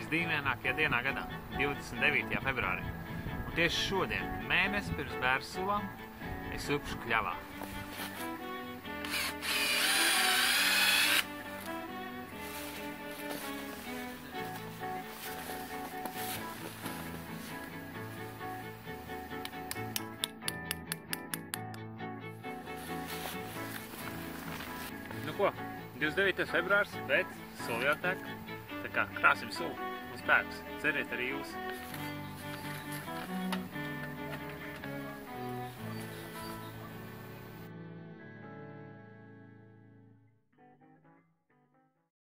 visdīvainākajā dienā gadā, 29. februārī. Un tieši šodien, mēnesi pirms bērnu sulām, es upšu kļavā. Nu ko, 29. februārs, bet soli jau tek. Tā kā krāsim sulu un spēkus. Ceriet arī jūs.